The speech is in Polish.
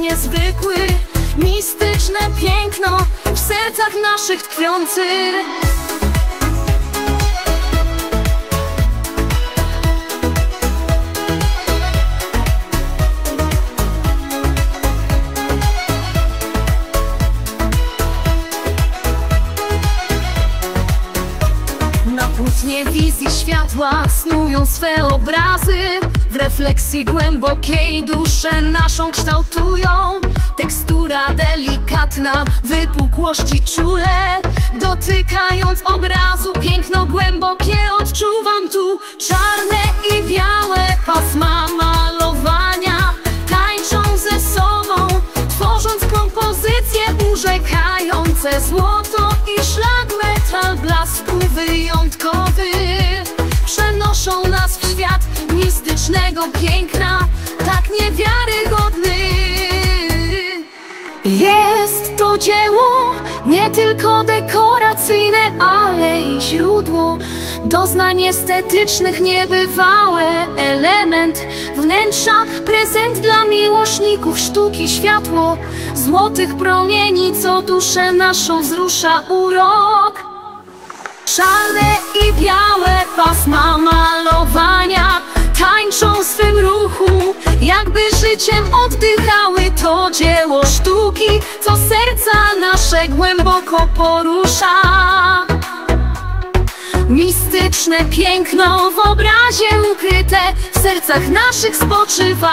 niezwykły Mistyczne piękno w sercach naszych tkwiący Na płótnie wizji światła snują swe obrazy. W refleksji głębokiej duszę naszą kształtują. Tekstura delikatna, wypukłości czule. Dotykając obrazu, piękno głębokie odczuwam tu Czarne i białe pasma malowania. Tańczą ze sobą, tworząc kompozycje urzekające Złoto i szlak metal blasku wyjątkowy Przenoszą nas w świat mistycznego piękna Tak niewiarygodny. Jest to dzieło nie tylko dekoracyjne, ale i źródło Doznań estetycznych niebywałe Element. Wnętrza, prezent dla miłośników sztuki Światło złotych promieni, co duszę naszą wzrusza. Urok Czarne i białe pasma malowania Tańczą swym ruchu, jakby życiem oddychały To dzieło sztuki, co serca nasze głęboko porusza. Mistyczne piękno w obrazie ukryte W sercach naszych spoczywa